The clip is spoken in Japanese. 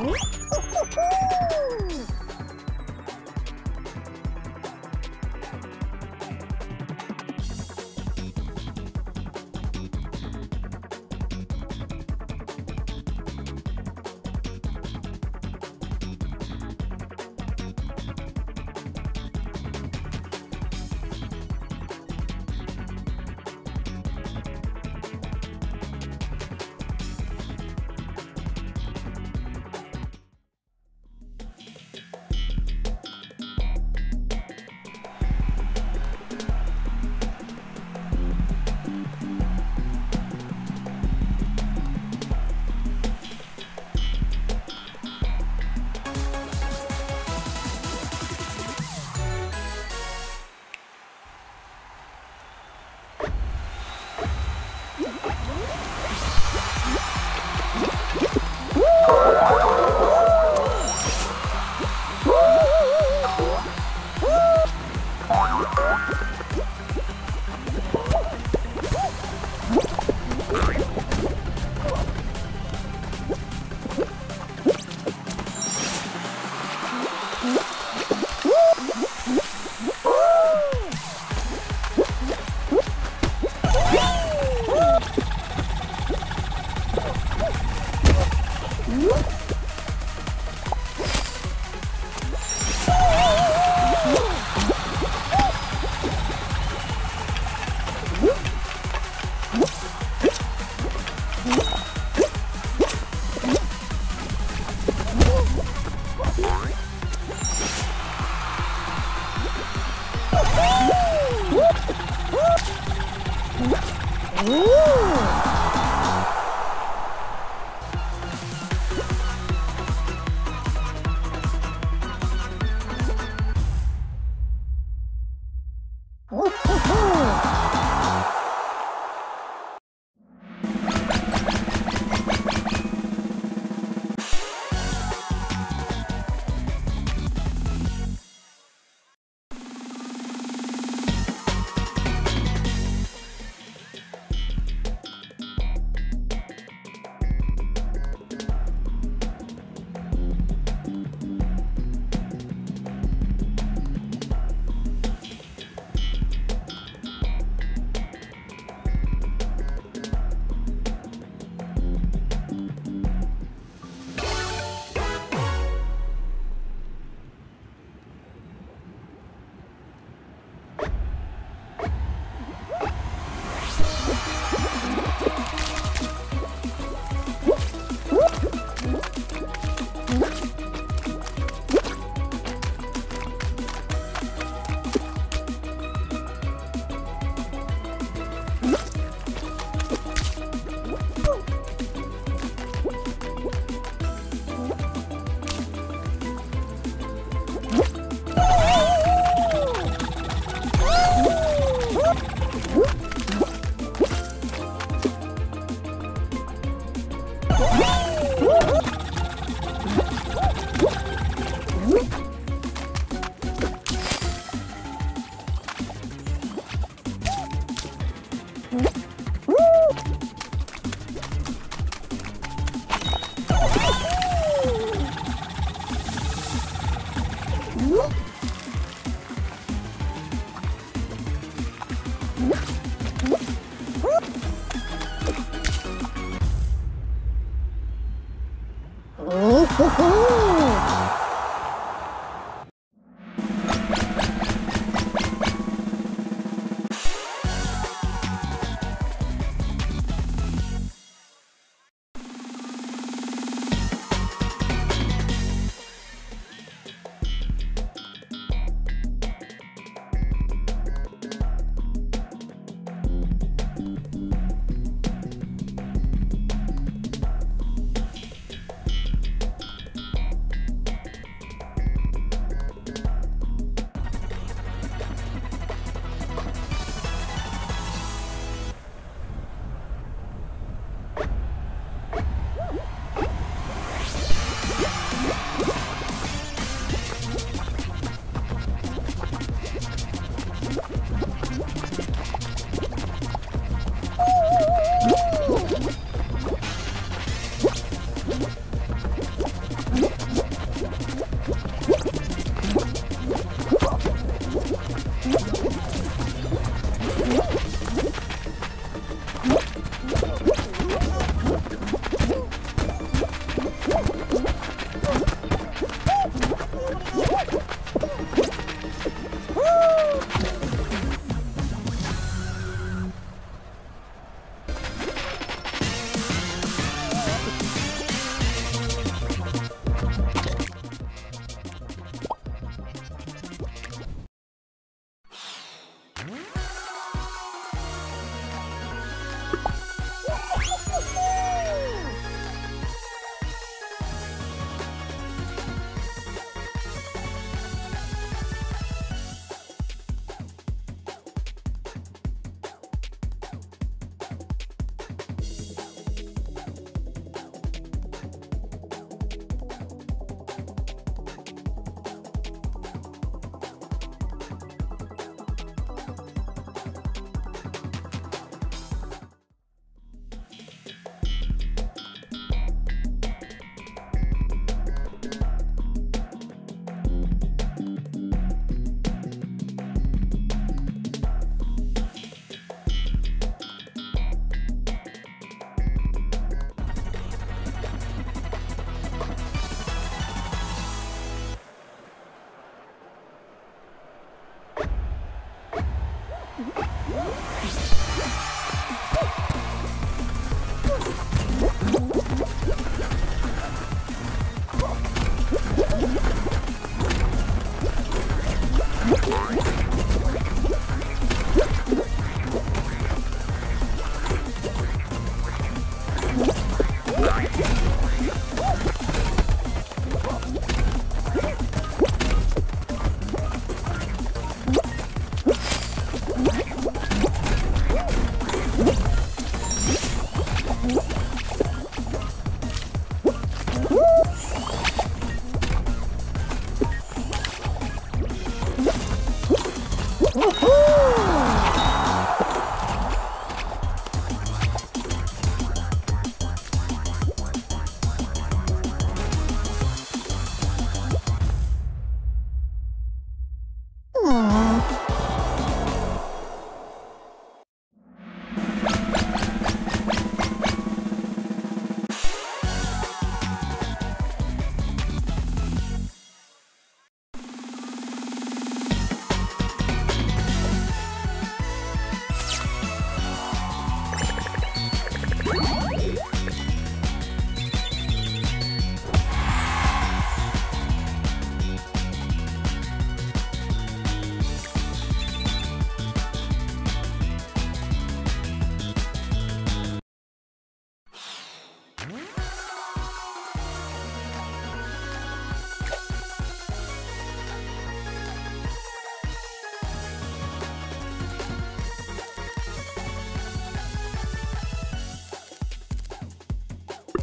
ウフフ! Mm-hmm.